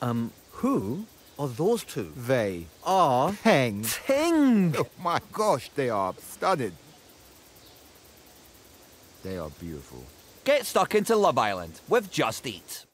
Um, who are those two? They Are hanged. Ting! Oh my gosh, they are stunning. They are beautiful. Get stuck into Love Island with Just Eat.